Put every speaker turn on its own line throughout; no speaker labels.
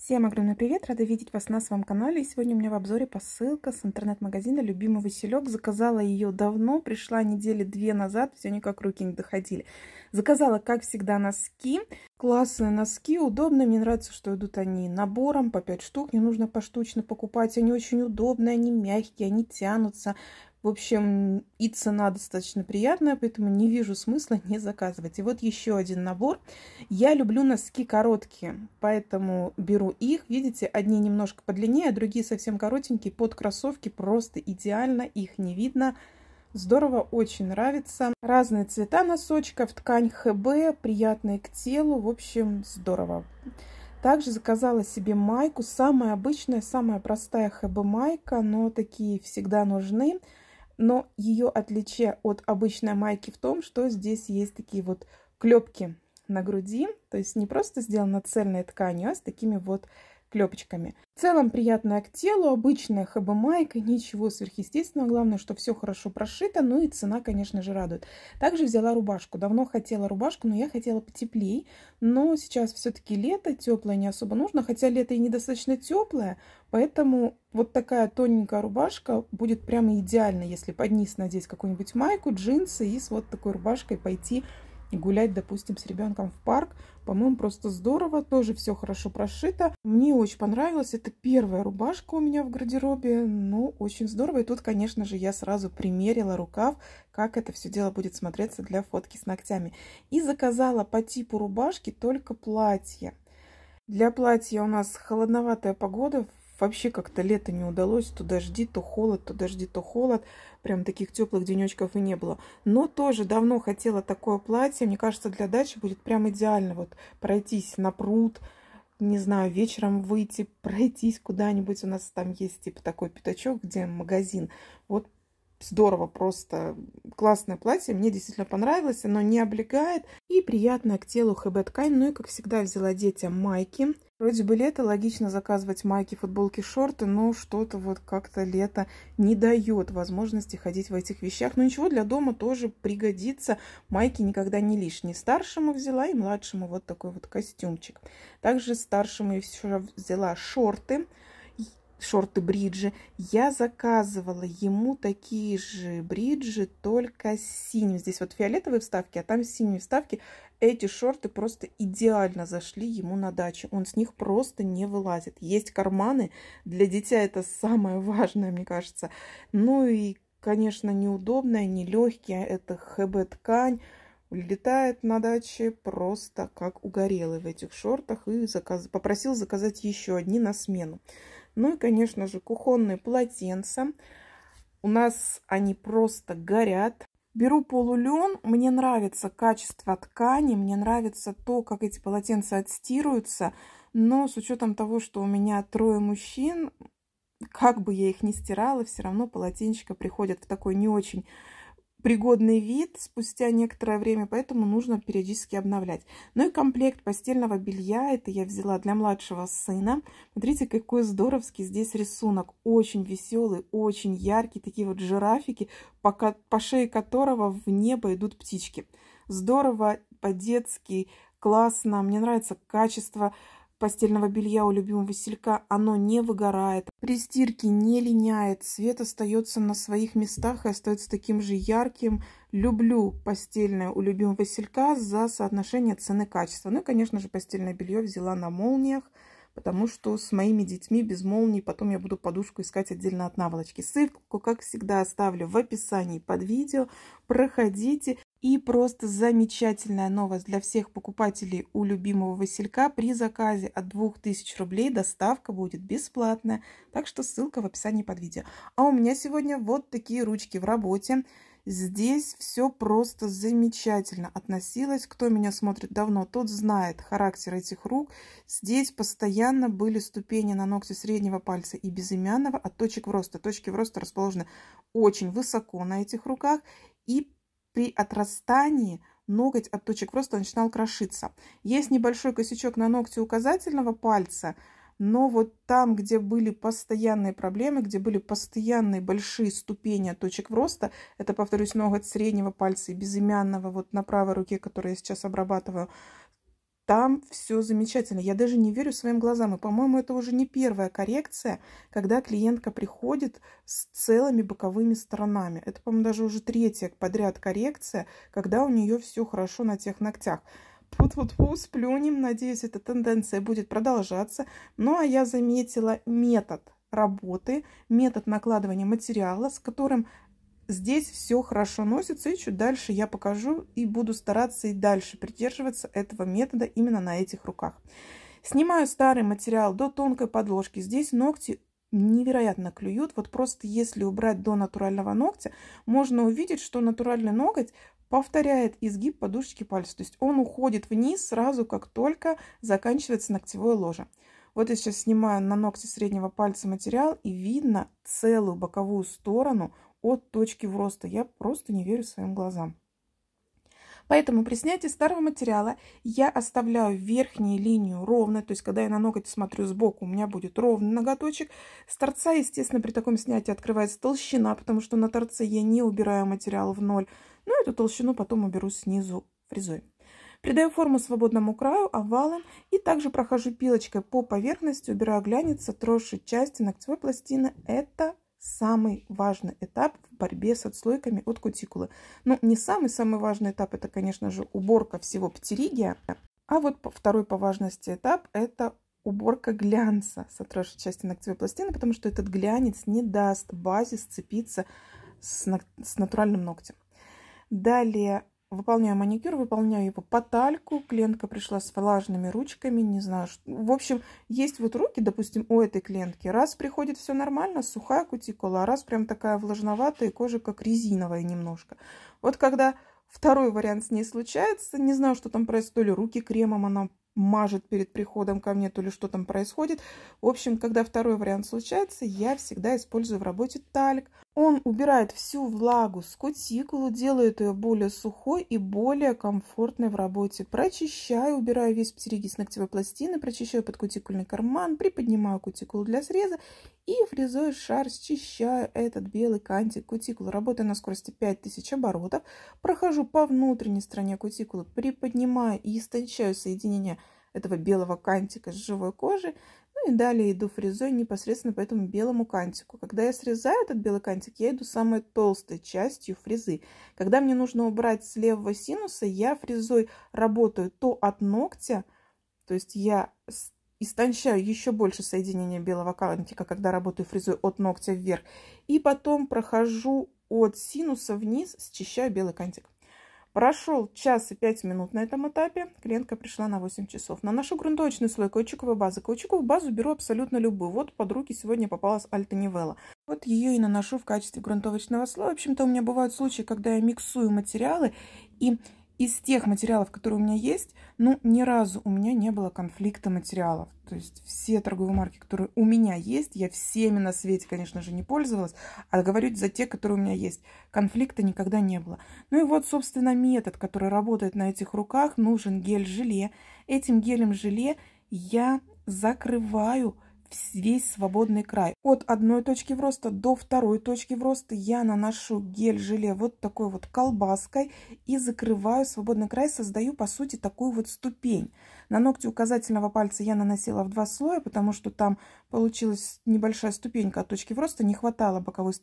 Всем огромный привет! Рада видеть вас на своем канале. И сегодня у меня в обзоре посылка с интернет-магазина «Любимый Василек». Заказала ее давно, пришла недели две назад, все никак руки не доходили. Заказала, как всегда, носки. Классные носки, удобные. Мне нравится, что идут они набором по 5 штук. Не нужно поштучно покупать. Они очень удобные, они мягкие, они тянутся. В общем, и цена достаточно приятная, поэтому не вижу смысла не заказывать. И вот еще один набор. Я люблю носки короткие, поэтому беру их. Видите, одни немножко подлиннее, а другие совсем коротенькие. Под кроссовки просто идеально, их не видно. Здорово, очень нравится. Разные цвета носочков, ткань ХБ, приятные к телу. В общем, здорово. Также заказала себе майку. Самая обычная, самая простая ХБ майка, но такие всегда нужны. Но ее отличие от обычной майки в том, что здесь есть такие вот клепки на груди. То есть не просто сделана цельной тканью, а с такими вот клепочками. В целом приятная к телу, обычная ХБ-майка, ничего сверхъестественного. Главное, что все хорошо прошито, ну и цена, конечно же, радует. Также взяла рубашку. Давно хотела рубашку, но я хотела потеплей. Но сейчас все-таки лето, теплое не особо нужно, хотя лето и недостаточно теплое, поэтому вот такая тоненькая рубашка будет прямо идеально, если под низ надеть какую-нибудь майку, джинсы и с вот такой рубашкой пойти гулять, допустим, с ребенком в парк. По-моему, просто здорово, тоже все хорошо прошито. Мне очень понравилось, это первая рубашка у меня в гардеробе, ну, очень здорово. И тут, конечно же, я сразу примерила рукав, как это все дело будет смотреться для фотки с ногтями. И заказала по типу рубашки только платье. Для платья у нас холодноватая погода, вообще как-то лето не удалось. То дожди, то холод, то дожди, то холод. Прям таких теплых денечков и не было. Но тоже давно хотела такое платье. Мне кажется, для дачи будет прям идеально. Вот пройтись на пруд, не знаю, вечером выйти, пройтись куда-нибудь. У нас там есть типа такой пятачок, где магазин. Вот здорово, просто классное платье, мне действительно понравилось, оно не облегает и приятное к телу ХБ ткань, ну и как всегда взяла детям майки. Вроде бы лето, логично заказывать майки, футболки, шорты, но что-то вот как-то лето не дает возможности ходить в этих вещах. Но ничего, для дома тоже пригодится. Майки никогда не лишние. Старшему взяла и младшему вот такой вот костюмчик. Также старшему еще взяла шорты шорты-бриджи. Я заказывала ему такие же бриджи, только синим. Здесь вот фиолетовые вставки, а там синие вставки. Эти шорты просто идеально зашли ему на дачу. Он с них просто не вылазит. Есть карманы. Для дитя это самое важное, мне кажется. Ну и, конечно, неудобная, нелегкая. Это ХБ-ткань. Летает на даче просто как угорелый в этих шортах. И заказ... попросил заказать еще одни на смену. Ну и, конечно же, кухонные полотенца. У нас они просто горят. Беру полулен. Мне нравится качество ткани, мне нравится то, как эти полотенца отстирываются. Но с учетом того, что у меня трое мужчин, как бы я их ни стирала, все равно полотенчика приходят в такой не очень пригодный вид спустя некоторое время, поэтому нужно периодически обновлять. Ну и комплект постельного белья, это я взяла для младшего сына. Смотрите, какой здоровский здесь рисунок, очень веселый, очень яркий, такие вот жирафики, по, по шее которого в небо идут птички. Здорово, по-детски, классно, мне нравится качество постельного белья у любимого Василька, оно не выгорает. При стирке не линяет, цвет остается на своих местах и остается таким же ярким. Люблю постельное у любимого Василька за соотношение цены-качества. Ну и, конечно же, постельное белье взяла на молниях потому что с моими детьми без молний потом я буду подушку искать отдельно от наволочки. Ссылку, как всегда, оставлю в описании под видео. Проходите. И просто замечательная новость для всех покупателей у любимого Василька. При заказе от 2000 рублей доставка будет бесплатная. Так что ссылка в описании под видео. А у меня сегодня вот такие ручки в работе. Здесь все просто замечательно относилось. Кто меня смотрит давно, тот знает характер этих рук. Здесь постоянно были ступени на ногте среднего пальца и безымянного от точек в роста. Точки в роста расположены очень высоко на этих руках. И при отрастании ноготь от точек в роста начинал крошиться. Есть небольшой косячок на ногте указательного пальца – но вот там, где были постоянные проблемы, где были постоянные большие ступени от точек роста, это, повторюсь, ноготь среднего пальца и безымянного вот на правой руке, который я сейчас обрабатываю, там все замечательно. Я даже не верю своим глазам. И, по-моему, это уже не первая коррекция, когда клиентка приходит с целыми боковыми сторонами. Это, по-моему, даже уже третья подряд коррекция, когда у нее все хорошо на тех ногтях. Фу-фу-фу, сплюнем. Надеюсь, эта тенденция будет продолжаться. Ну, а я заметила метод работы, метод накладывания материала, с которым здесь все хорошо носится. И чуть дальше я покажу и буду стараться и дальше придерживаться этого метода именно на этих руках. Снимаю старый материал до тонкой подложки. Здесь ногти невероятно клюют. Вот просто если убрать до натурального ногтя, можно увидеть, что натуральный ноготь повторяет изгиб подушечки пальца. То есть он уходит вниз сразу, как только заканчивается ногтевое ложе. Вот я сейчас снимаю на ногти среднего пальца материал, и видно целую боковую сторону от точки в роста. Я просто не верю своим глазам. Поэтому при снятии старого материала я оставляю верхнюю линию ровно, то есть когда я на ноготь смотрю сбоку, у меня будет ровный ноготочек. С торца, естественно, при таком снятии открывается толщина, потому что на торце я не убираю материал в ноль. Но эту толщину потом уберу снизу фрезой. Придаю форму свободному краю, овалом и также прохожу пилочкой по поверхности, убираю глянец, отросшие части ногтевой пластины. Это самый важный этап в борьбе с отслойками от кутикулы. Ну, не самый-самый важный этап, это, конечно же, уборка всего птеригия. А вот второй по важности этап – это уборка глянца с отросшей части ногтевой пластины, потому что этот глянец не даст базе сцепиться с, с натуральным ногтем. Далее выполняю маникюр, выполняю его по тальку. Клиентка пришла с влажными ручками, не знаю. Что... В общем, есть вот руки, допустим, у этой клиентки. Раз приходит все нормально, сухая кутикула, а раз прям такая влажноватая, кожа как резиновая немножко. Вот когда второй вариант с ней случается, не знаю, что там происходит, то ли руки кремом она мажет перед приходом ко мне, то ли что там происходит. В общем, когда второй вариант случается, я всегда использую в работе тальк. Он убирает всю влагу с кутикулы, делает ее более сухой и более комфортной в работе. Прочищаю, убираю весь птеригий с ногтевой пластины, прочищаю подкутикульный карман, приподнимаю кутикулу для среза и фрезой шар счищаю этот белый кантик кутикулы. Работаю на скорости 5000 оборотов, прохожу по внутренней стороне кутикулы, приподнимаю и истончаю соединение этого белого кантика с живой кожей. Ну и далее иду фрезой непосредственно по этому белому кантику. Когда я срезаю этот белый кантик, я иду самой толстой частью фрезы. Когда мне нужно убрать с левого синуса, я фрезой работаю то от ногтя, то есть я истончаю еще больше соединения белого кантика, когда работаю фрезой от ногтя вверх, и потом прохожу от синуса вниз, счищаю белый кантик. Прошел час и пять минут на этом этапе. Клиентка пришла на 8 часов. Наношу грунтовочный слой каучуковой базы. Каучуковую базу беру абсолютно любую. Вот под руки сегодня попалась Альта Нивелла. Вот ее и наношу в качестве грунтовочного слоя. В общем-то, у меня бывают случаи, когда я миксую материалы и из тех материалов, которые у меня есть, ну, ни разу у меня не было конфликта материалов. То есть все торговые марки, которые у меня есть, я всеми на свете, конечно же, не пользовалась, а говорю за те, которые у меня есть. Конфликта никогда не было. Ну и вот, собственно, метод, который работает на этих руках, нужен гель-желе. Этим гелем-желе я закрываю весь свободный край. От одной точки в роста до второй точки в роста я наношу гель-желе вот такой вот колбаской и закрываю свободный край, создаю по сути такую вот ступень. На ногти указательного пальца я наносила в два слоя, потому что там получилась небольшая ступенька от точки в роста, не хватало боковой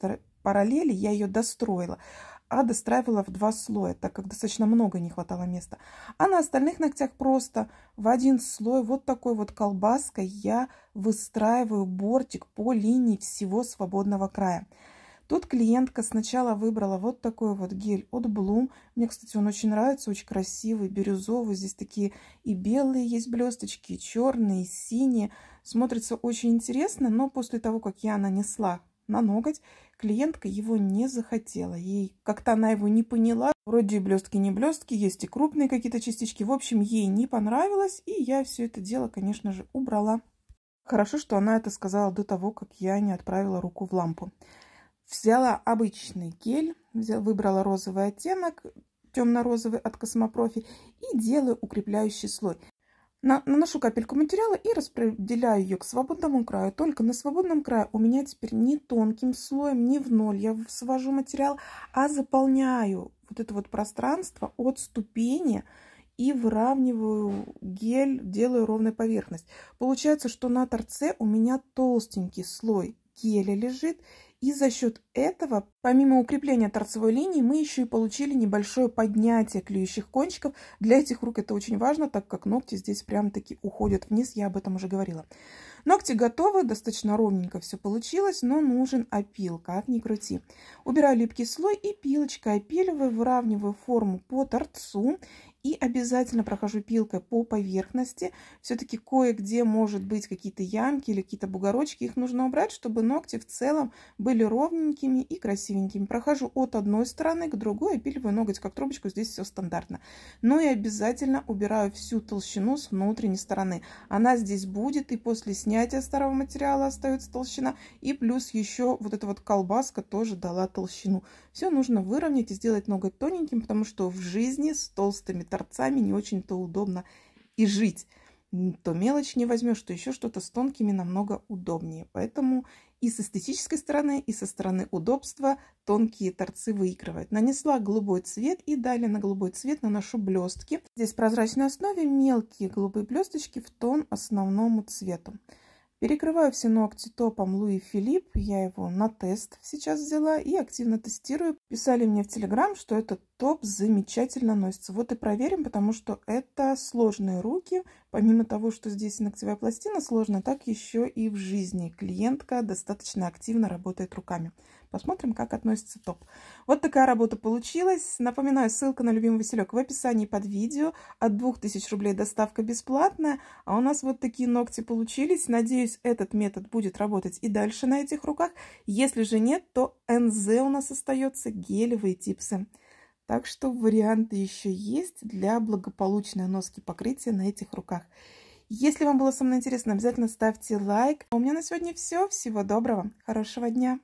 параллели, я ее достроила а достраивала в два слоя, так как достаточно много не хватало места. А на остальных ногтях просто в один слой вот такой вот колбаской я выстраиваю бортик по линии всего свободного края. Тут клиентка сначала выбрала вот такой вот гель от Bloom. Мне, кстати, он очень нравится, очень красивый, бирюзовый. Здесь такие и белые есть блесточки, и черные, и синие. Смотрится очень интересно, но после того, как я нанесла на ноготь, клиентка его не захотела. Ей как-то она его не поняла. Вроде блестки не блестки, есть и крупные какие-то частички. В общем, ей не понравилось, и я все это дело, конечно же, убрала. Хорошо, что она это сказала до того, как я не отправила руку в лампу. Взяла обычный гель, выбрала розовый оттенок, темно-розовый от Космопрофи, и делаю укрепляющий слой. Наношу капельку материала и распределяю ее к свободному краю. Только на свободном крае у меня теперь не тонким слоем, не в ноль я свожу материал, а заполняю вот это вот пространство от ступени и выравниваю гель, делаю ровную поверхность. Получается, что на торце у меня толстенький слой геля лежит, и за счет этого, помимо укрепления торцевой линии, мы еще и получили небольшое поднятие клюющих кончиков. Для этих рук это очень важно, так как ногти здесь прям таки уходят вниз, я об этом уже говорила. Ногти готовы, достаточно ровненько все получилось, но нужен опил, как ни крути. Убираю липкий слой и пилочкой опиливаю, выравниваю форму по торцу и обязательно прохожу пилкой по поверхности. Все-таки кое-где может быть какие-то ямки или какие-то бугорочки. Их нужно убрать, чтобы ногти в целом были ровненькими и красивенькими. Прохожу от одной стороны к другой, опиливаю ноготь как трубочку. Здесь все стандартно. Ну и обязательно убираю всю толщину с внутренней стороны. Она здесь будет и после снятия старого материала остается толщина. И плюс еще вот эта вот колбаска тоже дала толщину. Все нужно выровнять и сделать ноготь тоненьким, потому что в жизни с толстыми торцами не очень-то удобно и жить. То мелочь не возьмешь, то еще что-то с тонкими намного удобнее. Поэтому и с эстетической стороны, и со стороны удобства тонкие торцы выигрывают. Нанесла голубой цвет и далее на голубой цвет наношу блестки. Здесь прозрачной основе мелкие голубые блесточки в тон основному цвету. Перекрываю все ногти топом Луи Филипп. Я его на тест сейчас взяла и активно тестирую. Писали мне в Телеграм, что этот топ замечательно носится. Вот и проверим, потому что это сложные руки. Помимо того, что здесь ногтевая пластина сложная, так еще и в жизни клиентка достаточно активно работает руками. Посмотрим, как относится топ. Вот такая работа получилась. Напоминаю, ссылка на любимый Василек в описании под видео. От 2000 рублей доставка бесплатная. А у нас вот такие ногти получились. Надеюсь, этот метод будет работать и дальше на этих руках. Если же нет, то НЗ у нас остается гелевые типсы. Так что варианты еще есть для благополучной носки покрытия на этих руках. Если вам было со мной интересно, обязательно ставьте лайк. А у меня на сегодня все. Всего доброго, хорошего дня!